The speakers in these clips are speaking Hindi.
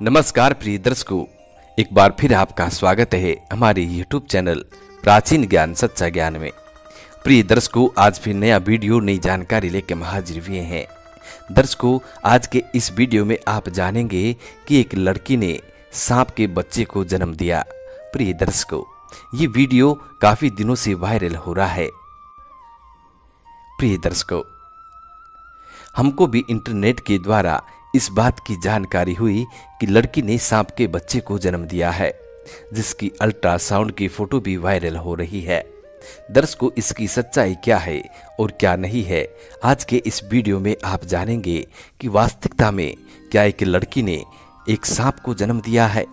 नमस्कार प्रिय दर्शकों, एक बार फिर आपका स्वागत है हमारे YouTube चैनल प्राचीन ज्ञान सच्चा ज्ञान में। प्रिय दर्शकों, आज फिर नया वीडियो, नई जानकारी लेकर हाजिर हुए हैं। दर्शकों, आज के इस वीडियो में आप जानेंगे कि एक लड़की ने सांप के बच्चे को जन्म दिया। प्रिय दर्शकों, ये वीडियो काफ़ी दिनों से वायरल हो रहा है। प्रिय दर्शकों, हमको भी इंटरनेट के द्वारा इस बात की जानकारी हुई कि लड़की ने सांप के बच्चे को जन्म दिया है, जिसकी अल्ट्रासाउंड की फ़ोटो भी वायरल हो रही है। दर्शकों, इसकी सच्चाई क्या है और क्या नहीं है, आज के इस वीडियो में आप जानेंगे कि वास्तविकता में क्या एक लड़की ने एक सांप को जन्म दिया है।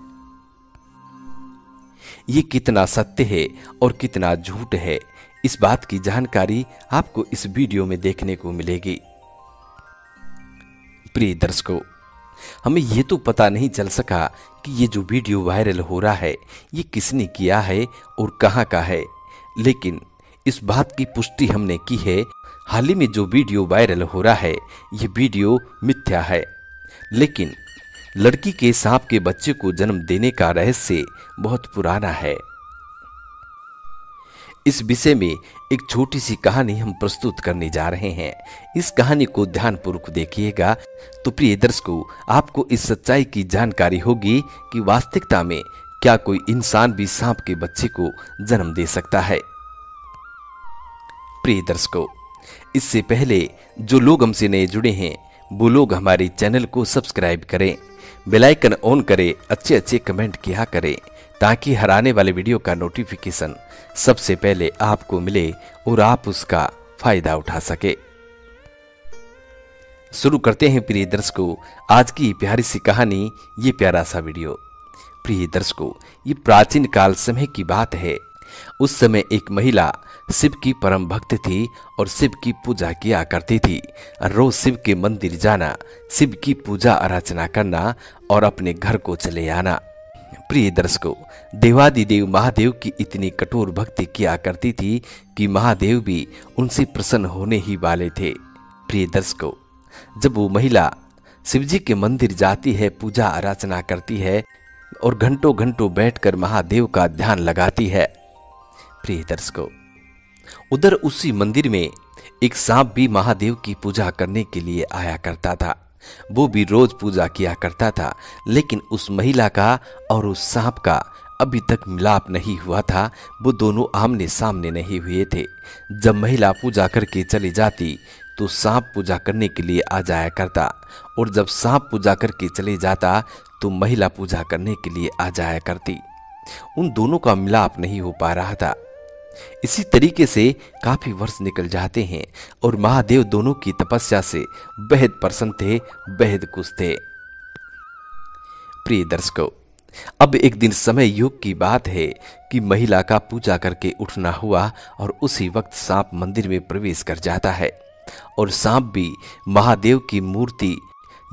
ये कितना सत्य है और कितना झूठ है, इस बात की जानकारी आपको इस वीडियो में देखने को मिलेगी। प्रिय दर्शकों हमें ये तो पता नहीं चल सका कि ये जो वीडियो वायरल हो रहा है, ये किसने किया है और कहाँ का है। लेकिन इस बात की पुष्टि हमने की है, हाल ही में जो वीडियो वायरल हो रहा है, ये वीडियो मिथ्या है। लेकिन लड़की के सांप के बच्चे को जन्म देने का रहस्य बहुत पुराना है। इस विषय में एक छोटी सी कहानी हम प्रस्तुत करने जा रहे हैं। इस कहानी को ध्यान ध्यानपूर्वक देखिएगा तो प्रिय दर्शकों, आपको इस सच्चाई की जानकारी होगी कि वास्तविकता में क्या कोई इंसान भी सांप के बच्चे को जन्म दे सकता है। प्रिय दर्शकों, इससे पहले जो लोग हमसे नए जुड़े हैं, वो लोग हमारे चैनल को सब्सक्राइब करें बेलाइकन ऑन करें अच्छे अच्छे कमेंट किया करें। ताकि हर आने वाले वीडियो का नोटिफिकेशन सबसे पहले आपको मिले और आप उसका फ़ायदा उठा सके। शुरू करते हैं प्रिय दर्शकों, आज की प्यारी सी कहानी, ये प्यारा सा वीडियो। प्रिय दर्शकों, ये प्राचीन काल समय की बात है। उस समय एक महिला शिव की परम भक्त थी और शिव की पूजा किया करती थी। रोज शिव के मंदिर जाना, शिव की पूजा अर्चना करना और अपने घर को चले आना। प्रिय दर्शकों, देवादिदेव महादेव की इतनी कठोर भक्ति किया करती थी कि महादेव भी उनसे प्रसन्न होने ही वाले थे। प्रिय दर्शकों, जब वो महिला शिवजी के मंदिर जाती है, पूजा अर्चना करती है और घंटों घंटों बैठकर महादेव का ध्यान लगाती है। प्रिय दर्शकों, उधर उसी मंदिर में एक सांप भी महादेव की पूजा करने के लिए आया करता था। वो भी रोज पूजा किया करता था, लेकिन उस महिला का और उस सांप का अभी तक मिलाप नहीं हुआ था, वो दोनों आमने सामने नहीं हुए थे। जब महिला पूजा करके चली जाती तो सांप पूजा करने के लिए आ जाया करता, और जब सांप पूजा करके चले जाता तो महिला पूजा करने के लिए आ जाया करती। उन दोनों का मिलाप नहीं हो पा रहा था। इसी तरीके से काफ़ी वर्ष निकल जाते हैं और महादेव दोनों की तपस्या से बेहद प्रसन्न थे, बेहद खुश थे। प्रिय दर्शकों, अब एक दिन समय योग की बात है कि महिला का पूजा करके उठना हुआ और उसी वक्त सांप मंदिर में प्रवेश कर जाता है और सांप भी महादेव की मूर्ति,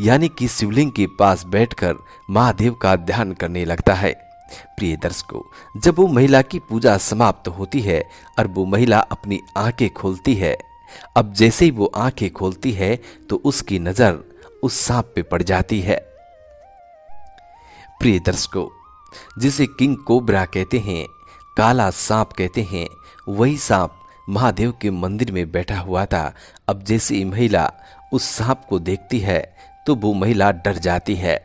यानी कि शिवलिंग के पास बैठकर महादेव का ध्यान करने लगता है। प्रिय दर्शकों, जब वो महिला की पूजा समाप्त होती है और वो महिला अपनी आँखें खोलती है, अब जैसे ही वो आँखें खोलती है तो उसकी नज़र उस सांप पे पड़ जाती है। प्रिय दर्शकों, जिसे किंग कोबरा कहते हैं, काला सांप कहते हैं, वही सांप महादेव के मंदिर में बैठा हुआ था। अब जैसे महिला उस सांप को देखती है तो वो महिला डर जाती है।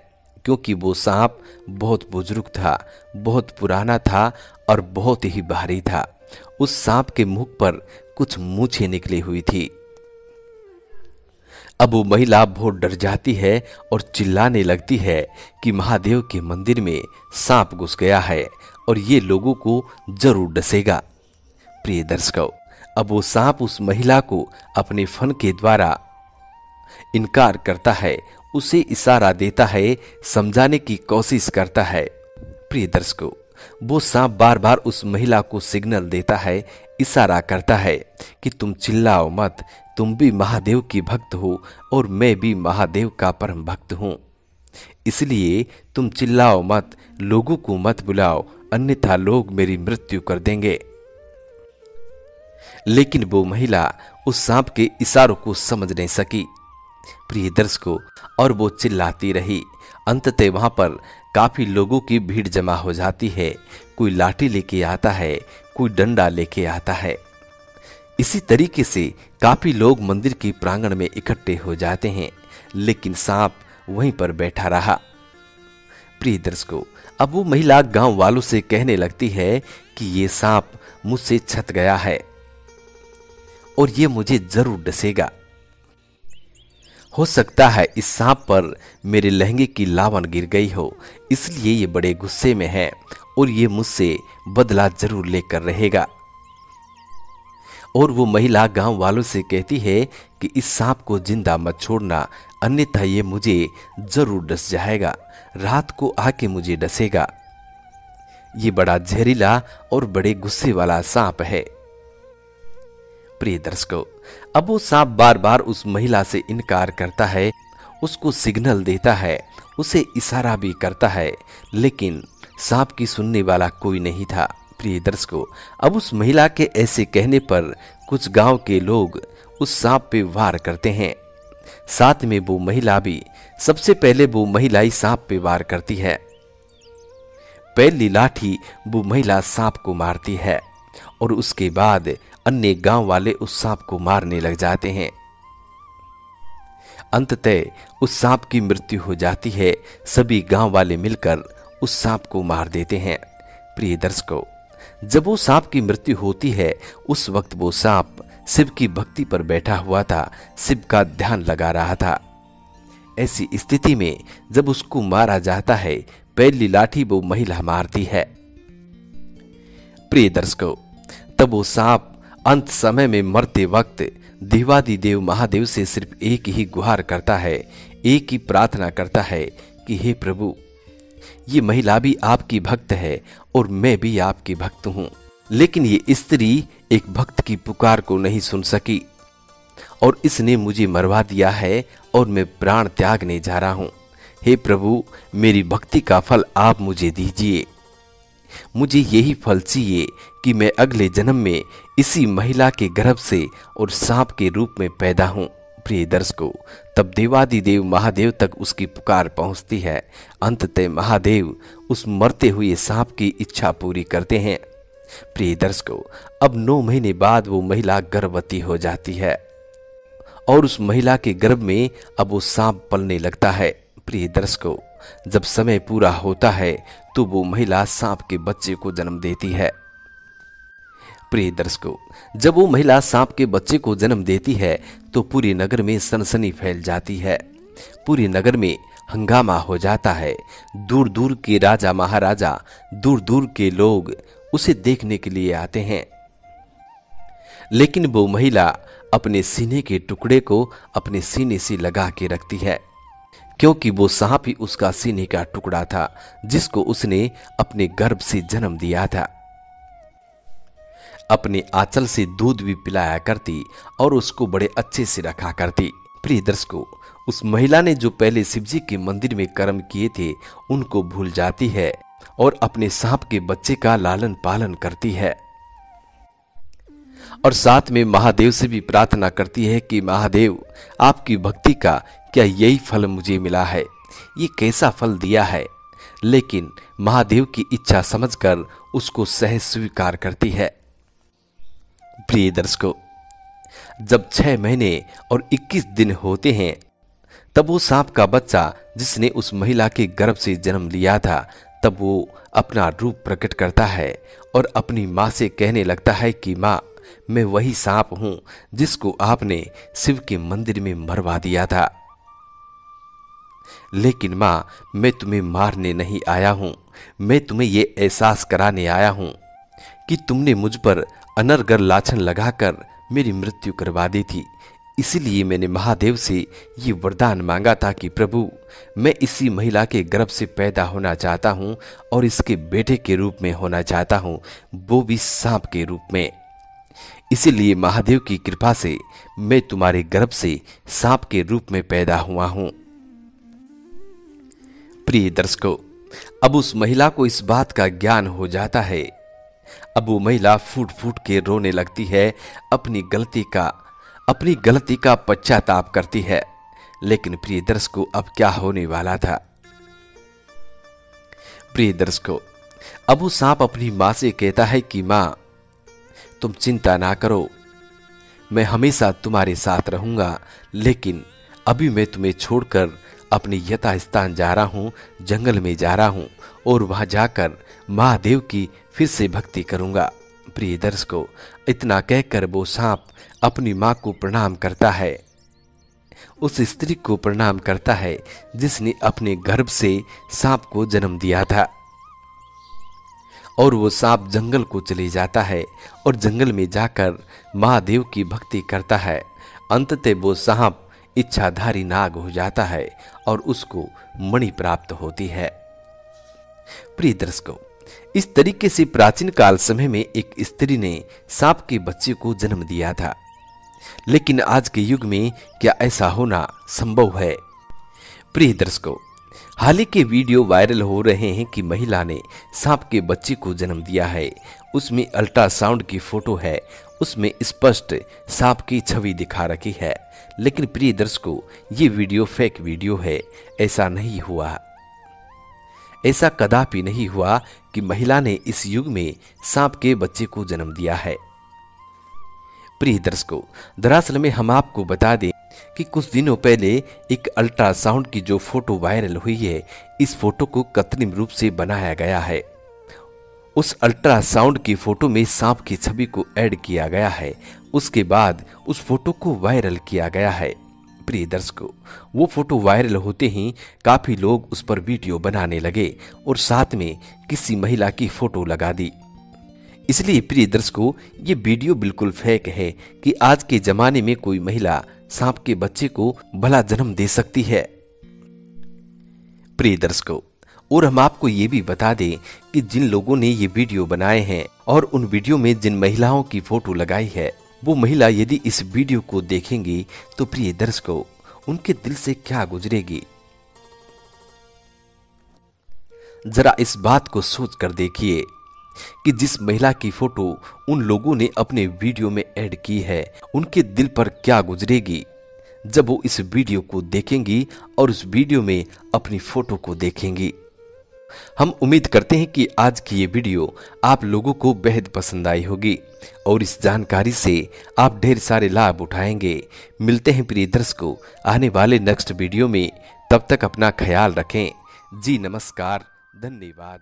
क्योंकि वो सांप बहुत बुज़ुर्ग था, बहुत पुराना था और बहुत ही भारी था। उस सांप के मुख पर कुछ मूछे निकली हुई थी। अब वो महिला बहुत डर जाती है और चिल्लाने लगती है कि महादेव के मंदिर में सांप घुस गया है और ये लोगों को ज़रूर डसेगा। प्रिय दर्शकों, अब वो सांप उस महिला को अपने फन के द्वारा इनकार करता है उसे इशारा देता है, समझाने की कोशिश करता है। प्रिय दर्शकों, वो सांप बार बार उस महिला को सिग्नल देता है, इशारा करता है कि तुम चिल्लाओ मत, तुम भी महादेव की भक्त हो और मैं भी महादेव का परम भक्त हूँ। इसलिए तुम चिल्लाओ मत, लोगों को मत बुलाओ, अन्यथा लोग मेरी मृत्यु कर देंगे। लेकिन वो महिला उस सांप के इशारों को समझ नहीं सकी। प्रिय दर्शकों और वो चिल्लाती रही। अंततः वहाँ पर काफ़ी लोगों की भीड़ जमा हो जाती है। कोई लाठी लेके आता है, कोई डंडा लेके आता है। इसी तरीके से काफ़ी लोग मंदिर के प्रांगण में इकट्ठे हो जाते हैं, लेकिन सांप वहीं पर बैठा रहा। प्रिय दर्शकों, अब वो महिला गाँव वालों से कहने लगती है कि ये सांप मुझसे छत गया है और ये मुझे ज़रूर डसेगा। हो सकता है इस सांप पर मेरे लहंगे की लावन गिर गई हो, इसलिए ये बड़े गुस्से में है और ये मुझसे बदला ज़रूर लेकर रहेगा। और वो महिला गाँव वालों से कहती है कि इस सांप को ज़िंदा मत छोड़ना, अन्यथा ये मुझे ज़रूर डस जाएगा, रात को आके मुझे डसेगा। ये बड़ा जहरीला और बड़े गुस्से वाला सांप है। प्रिय दर्शकों, अब वो सांप बार बार उस महिला से इनकार करता है, उसको सिग्नल देता है, उसे इशारा भी करता है, लेकिन सांप की सुनने वाला कोई नहीं था। प्रिय दर्शकों, अब उस महिला के ऐसे कहने पर कुछ गाँव के लोग उस सांप पे वार करते हैं। साथ में वो महिला भी, सबसे पहले वो महिला ही सांप पे वार करती है। पहली लाठी वो महिला सांप को मारती है। और उसके बाद अन्य गाँव वाले उस सांप को मारने लग जाते हैं। अंततः उस सांप की मृत्यु हो जाती है। सभी गाँव वाले मिलकर उस सांप को मार देते हैं। प्रिय दर्शकों, जब वो सांप की मृत्यु होती है, उस वक्त वो सांप शिव की भक्ति पर बैठा हुआ था, शिव का ध्यान लगा रहा था। ऐसी स्थिति में जब उसको मारा जाता है पहली लाठी वो महिला मारती है। प्रिय दर्शकों तब वो सांप अंत समय में मरते वक्त देवादि देव महादेव से सिर्फ़ एक ही गुहार करता है, एक ही प्रार्थना करता है कि हे प्रभु, ये महिला भी आपकी भक्त है और मैं भी आपकी भक्त हूँ। लेकिन ये स्त्री एक भक्त की पुकार को नहीं सुन सकी और इसने मुझे मरवा दिया है और मैं प्राण त्यागने जा रहा हूँ। हे प्रभु, मेरी भक्ति का फल आप मुझे दीजिए। मुझे यही फल चाहिए कि मैं अगले जन्म में इसी महिला के गर्भ से और सांप के रूप में पैदा हूँ। प्रिय दर्शकों, तब देवादि देव महादेव तक उसकी पुकार पहुँचती है। अंततः महादेव उस मरते हुए सांप की इच्छा पूरी करते हैं। प्रिय दर्शकों, अब नौ महीने बाद वो महिला गर्भवती हो जाती है और उस महिला के गर्भ में अब वो सांप पलने लगता है। प्रिय दर्शकों जब समय पूरा होता है तो वो महिला सांप के बच्चे को जन्म देती है। प्रिय दर्शकों, जब वो महिला सांप के बच्चे को जन्म देती है तो पूरे नगर में सनसनी फैल जाती है। पूरे नगर में हंगामा हो जाता है। दूर दूर के राजा महाराजा दूर दूर के लोग उसे देखने के लिए आते हैं। लेकिन वो महिला अपने सीने के टुकड़े को अपने सीने से लगा के रखती है। क्योंकि वो सांप ही उसका सीने का टुकड़ा था, जिसको उसने अपने गर्भ से जन्म दिया था। अपने आंचल से दूध भी पिलाया करती और उसको बड़े अच्छे से रखा करती। प्रिय दर्शकों, उस महिला ने जो पहले शिवजी के मंदिर में कर्म किए थे, उनको भूल जाती है और अपने सांप के बच्चे का लालन पालन करती है। और साथ में महादेव से भी प्रार्थना करती है कि महादेव, आपकी भक्ति का क्या यही फल मुझे मिला है? ये कैसा फल दिया है? लेकिन महादेव की इच्छा समझकर उसको सहज स्वीकार करती है। प्रिय दर्शकों, जब छह महीने और 21 दिन होते हैं, तब वो सांप का बच्चा जिसने उस महिला के गर्भ से जन्म लिया था, तब वो अपना रूप प्रकट करता है और अपनी माँ से कहने लगता है कि, माँ, मैं वही सांप हूँ जिसको आपने शिव के मंदिर में मरवा दिया था। लेकिन माँ, मैं तुम्हें मारने नहीं आया हूँ। मैं तुम्हें ये एहसास कराने आया हूँ कि तुमने मुझ पर अनरगर लाछन लगाकर मेरी मृत्यु करवा दी थी। इसलिए मैंने महादेव से ये वरदान मांगा था कि प्रभु, मैं इसी महिला के गर्भ से पैदा होना चाहता हूँ और इसके बेटे के रूप में होना चाहता हूँ, वो भी सांप के रूप में। इसीलिए महादेव की कृपा से मैं तुम्हारे गर्भ से सांप के रूप में पैदा हुआ हूँ। प्रिय दर्शकों, अब उस महिला को इस बात का ज्ञान हो जाता है। अब वो महिला फूट फूट के रोने लगती है, अपनी गलती का, अपनी गलती का पश्चाताप करती है। लेकिन प्रिय दर्शकों, अब क्या होने वाला था? प्रिय दर्शकों, अब वो सांप अपनी माँ से कहता है कि, माँ, तुम चिंता ना करो। मैं हमेशा तुम्हारे साथ रहूँगा, लेकिन अभी मैं तुम्हें छोड़कर अपने यथा स्थान जा रहा हूँ, जंगल में जा रहा हूँ और वहाँ जाकर महादेव की फिर से भक्ति करूँगा। प्रिय दर्शकों, इतना कहकर वो सांप अपनी माँ को प्रणाम करता है। उस स्त्री को प्रणाम करता है जिसने अपने गर्भ से सांप को जन्म दिया था। और वो सांप जंगल को चले जाता है और जंगल में जाकर महादेव की भक्ति करता है। अंततः वो सांप इच्छाधारी नाग हो जाता है और उसको मणि प्राप्त होती है। प्रिय दर्शकों, इस तरीके से प्राचीन काल समय में एक स्त्री ने सांप के बच्चे को जन्म दिया था। लेकिन आज के युग में क्या ऐसा होना संभव है? प्रिय दर्शकों हाल ही के वीडियो वायरल हो रहे हैं कि महिला ने सांप के बच्चे को जन्म दिया है। उसमें अल्ट्रासाउंड की फ़ोटो है। उसमें स्पष्ट सांप की छवि दिखा रखी है। लेकिन प्रिय दर्शकों, ये वीडियो फेक वीडियो है। ऐसा नहीं हुआ। ऐसा कदापि नहीं हुआ कि महिला ने इस युग में सांप के बच्चे को जन्म दिया है। प्रिय दर्शकों, दरअसल में हम आपको बता दें कि कुछ दिनों पहले एक अल्ट्रासाउंड की जो फ़ोटो वायरल हुई है, इस फ़ोटो को कृत्रिम रूप से बनाया गया है। उस अल्ट्रासाउंड की फ़ोटो में सांप की छवि को ऐड किया गया है। उसके बाद उस फ़ोटो को वायरल किया गया है। प्रिय दर्शकों, वो फ़ोटो वायरल होते ही काफ़ी लोग उस पर वीडियो बनाने लगे और साथ में किसी महिला की फ़ोटो लगा दी। इसलिए प्रिय दर्शकों, ये वीडियो बिल्कुल फेक है कि आज के जमाने में कोई महिला सांप के बच्चे को भला जन्म दे सकती है। प्रिय दर्शकों, और हम आपको ये भी बता दें कि जिन लोगों ने ये वीडियो बनाए हैं और उन वीडियो में जिन महिलाओं की फ़ोटो लगाई है, वो महिला यदि इस वीडियो को देखेंगी तो प्रिय दर्शकों, उनके दिल से क्या गुजरेगी? जरा इस बात को सोच कर देखिए। कि जिस महिला की फ़ोटो उन लोगों ने अपने वीडियो में ऐड की है, उनके दिल पर क्या गुजरेगी? जब वो इस वीडियो को देखेंगी और उस वीडियो में अपनी फ़ोटो को देखेंगी। हम उम्मीद करते हैं कि आज की ये वीडियो आप लोगों को बेहद पसंद आई होगी और इस जानकारी से आप ढेर सारे लाभ उठाएँगे। मिलते हैं प्रिय दर्शकों, आने वाले नेक्स्ट वीडियो में। तब तक अपना ख्याल रखें। जी नमस्कार, धन्यवाद।